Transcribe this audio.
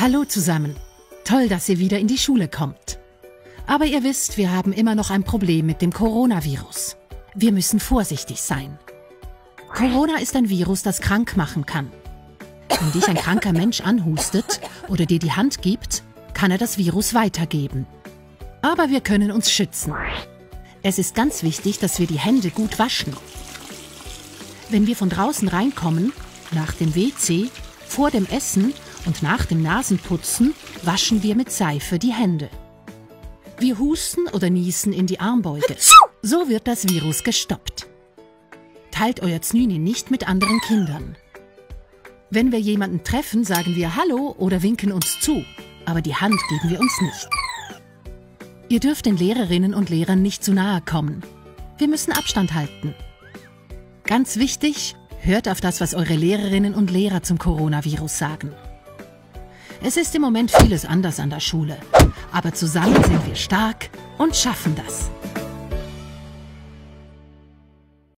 Hallo zusammen. Toll, dass ihr wieder in die Schule kommt. Aber ihr wisst, wir haben immer noch ein Problem mit dem Coronavirus. Wir müssen vorsichtig sein. Corona ist ein Virus, das krank machen kann. Wenn dich ein kranker Mensch anhustet oder dir die Hand gibt, kann er das Virus weitergeben. Aber wir können uns schützen. Es ist ganz wichtig, dass wir die Hände gut waschen. Wenn wir von draußen reinkommen, nach dem WC, vor dem Essen und nach dem Nasenputzen, waschen wir mit Seife die Hände. Wir husten oder niesen in die Armbeuge. So wird das Virus gestoppt. Teilt euer Znüni nicht mit anderen Kindern. Wenn wir jemanden treffen, sagen wir Hallo oder winken uns zu, aber die Hand geben wir uns nicht. Ihr dürft den Lehrerinnen und Lehrern nicht zu nahe kommen. Wir müssen Abstand halten. Ganz wichtig, hört auf das, was eure Lehrerinnen und Lehrer zum Coronavirus sagen. Es ist im Moment vieles anders an der Schule, aber zusammen sind wir stark und schaffen das.